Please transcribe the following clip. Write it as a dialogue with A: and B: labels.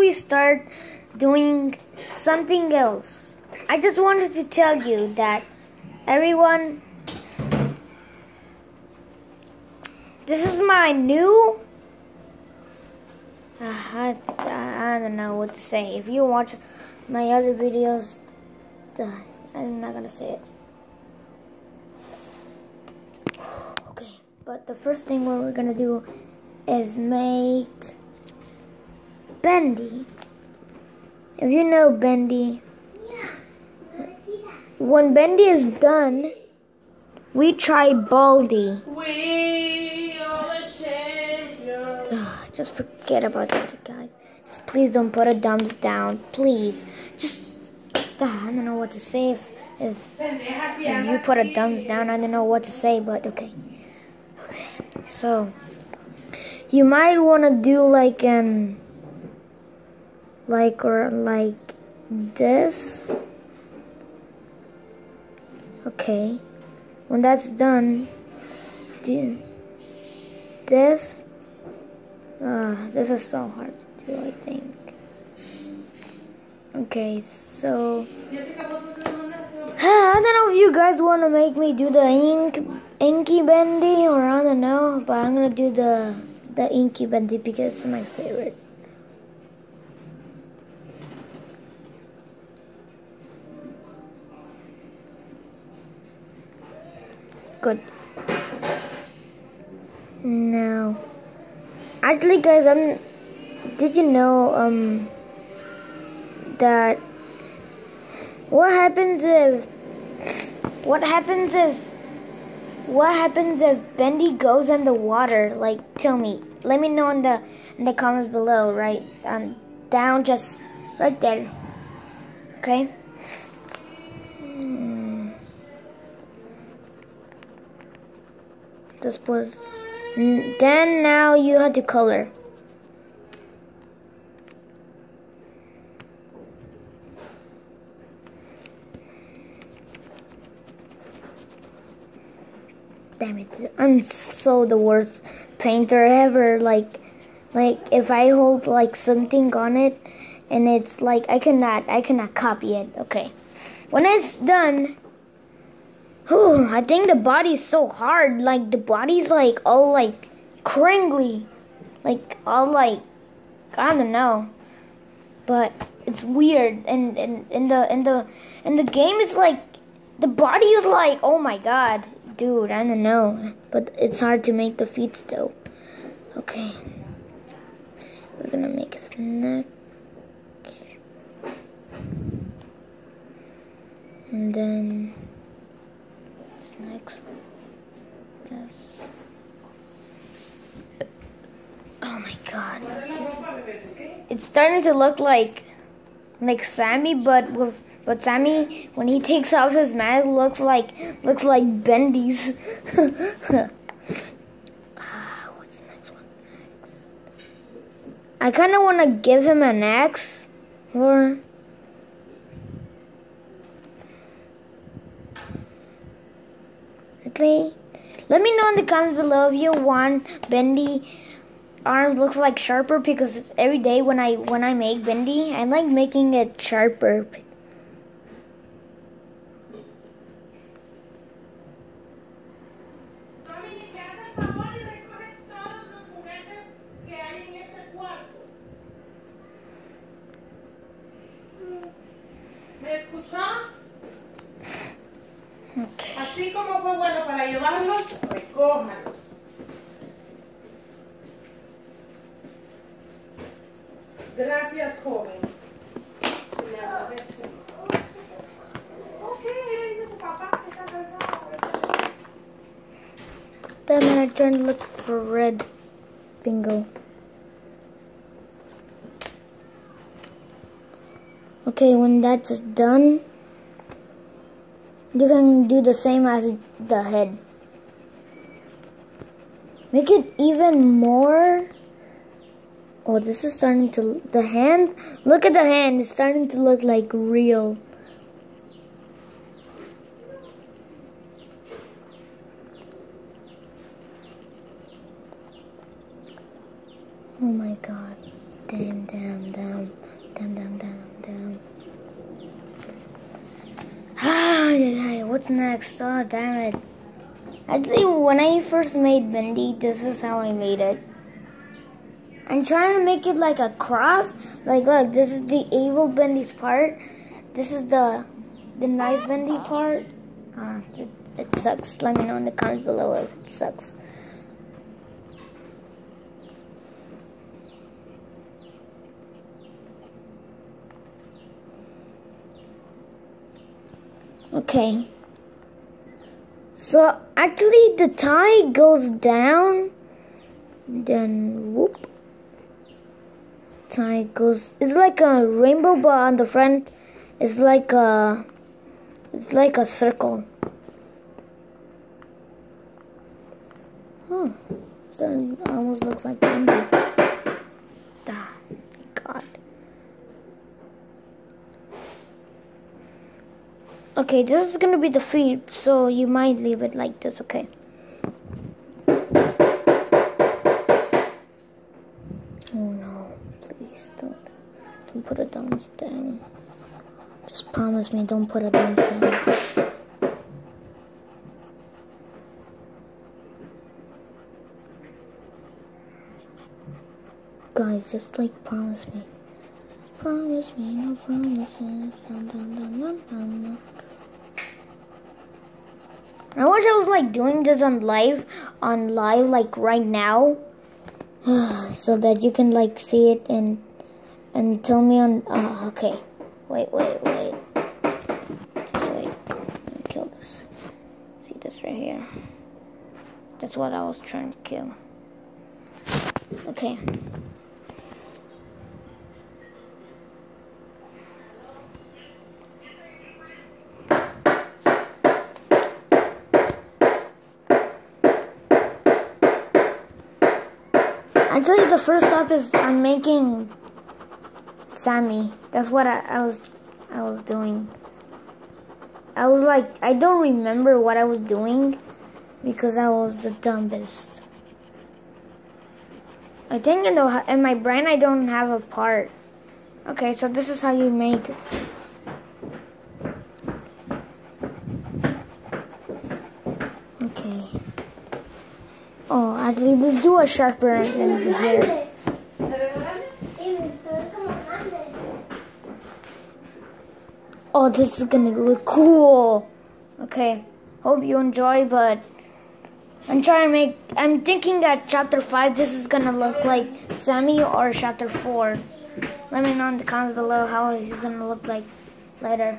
A: we start doing something else, I just wanted to tell you that everyone, this is my new. Uh, I, I, don't know what to say. If you watch my other videos, I'm not gonna say it. Okay, but the first thing what we're gonna do is make Bendy. If you know Bendy, when Bendy is done, we try Baldi.
B: We are the champions.
A: Just forget about that, guys. Just please don't put a thumbs down, please. Just I don't know what to say if if, if you put a thumbs down. I don't know what to say, but okay. Okay, so you might want to do like an like or like this. Okay, when that's done, do this. Uh, this is so hard to do, I think. Okay, so. I don't know if you guys want to make me do the ink inky bendy or I don't know, but I'm gonna do the the inky bendy because it's my favorite. Good. Now, actually, guys, I'm. Did you know um that what happens if what happens if what happens if Bendy goes in the water? Like tell me. Let me know in the in the comments below, right? Um down just right there. Okay? This was Mm, then now you have to color. Damn it. I'm so the worst painter ever. Like like if I hold like something on it and it's like I cannot I cannot copy it. Okay. When it's done whew, I think the body's so hard. Like the body's like all like cringly. Like all like I don't know. But it's weird and and in the in the in the game it's like the body is like oh my god dude i don't know but it's hard to make the feet though okay we're gonna make a neck and then his next yes oh my god it's starting to look like like Sammy, but with but Sammy when he takes off his mask looks like looks like Bendy's. ah, what's the next one? I kind of want to give him an axe, or. Okay. Let me know in the comments below if you want Bendy arm looks like sharper because every day when I when I make bendy, I like making it sharper.
B: Mami, ni me hace el favor y recoge todos los juguetes que hay en este cuarto. ¿Me escuchó?
A: Okay.
B: Así como fue bueno para llevarlos, recójalos.
A: Then I'm turn to look for red. Bingo. Okay, when that's done, you can do the same as the head. Make it even more. Oh, this is starting to. The hand. Look at the hand. It's starting to look like real. Oh my god. Damn, damn, damn, damn, damn, damn, damn. Ah, yeah, what's next? Oh, damn it. Actually, when I first made Bendy, this is how I made it. I'm trying to make it like a cross. Like, look, this is the evil Bendy's part. This is the the nice Bendy part. Uh, it, it sucks. Let me know in the comments below if it sucks. Okay. So actually the tie goes down, then whoop. Tie goes, it's like a rainbow but on the front, it's like a, it's like a circle. Huh. It almost looks like candy. Ah, God. Okay, this is gonna be the feed, so you might leave it like this, okay? Just promise me don't put a thumbs down. Guys, just like promise me. Promise me, no promises. Dun, dun, dun. I wish I was like doing this on live, on live like right now, so that you can like see it and and tell me on. Uh, okay, wait, wait, wait. Just wait. Let me kill this. See this right here. That's what I was trying to kill. Okay. Actually, the first step is I'm making Sammy. That's what I, I was I was doing. I was like I don't remember what I was doing because I was the dumbest. I think in the in my brain I don't have a part. Okay, so this is how you make Okay. Oh, actually, let's do a sharper in here. This is gonna look cool. Okay, hope you enjoy, but I'm trying to make, I'm thinking that chapter 5, this is gonna look like Sammy or chapter 4. Let me know in the comments below how he's gonna look like later.